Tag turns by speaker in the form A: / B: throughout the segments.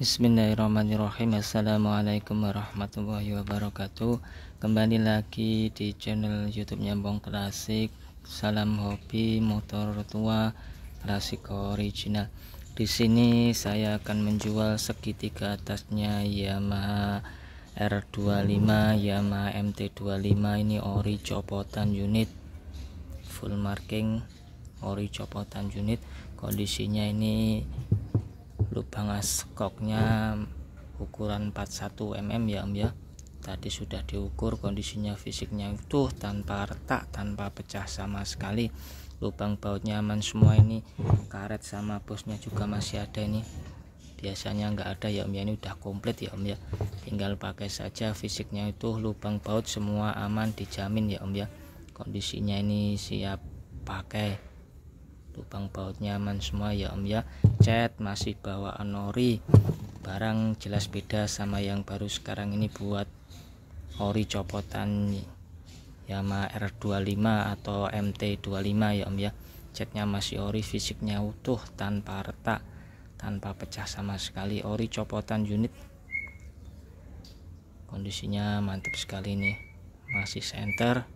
A: Bismillahirrahmanirrahim. Assalamualaikum warahmatullahi wabarakatuh. Kembali lagi di channel youtube Nyambong Klasik. Salam hobi motor tua klasik original. Di sini saya akan menjual segitiga atasnya Yamaha R25 Yamaha MT25 ini ori copotan unit full marking ori copotan unit. Kondisinya ini lubang askoknya ukuran 41 mm ya om ya. Tadi sudah diukur kondisinya fisiknya utuh tanpa retak tanpa pecah sama sekali. Lubang bautnya aman semua ini. Karet sama bosnya juga masih ada ini. Biasanya enggak ada ya om ya. Ini udah komplit ya om ya. Tinggal pakai saja fisiknya itu. Lubang baut semua aman dijamin ya om ya. Kondisinya ini siap pakai lubang baut nyaman semua ya om ya. Cat masih bawaan ori barang jelas beda sama yang baru sekarang ini buat ori copotan Yamaha R25 atau MT25 ya om ya. Catnya masih ori fisiknya utuh tanpa retak tanpa pecah sama sekali. Ori copotan unit. Kondisinya mantap sekali nih. Masih center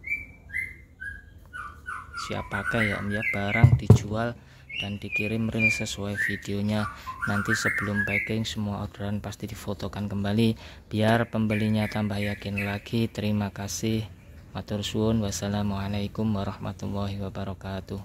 A: siap pakai ya om ya barang dijual dan dikirim real sesuai videonya? Nanti sebelum packing semua orderan pasti difotokan kembali. Biar pembelinya tambah yakin lagi. Terima kasih. Matur suwun. Wassalamualaikum warahmatullahi wabarakatuh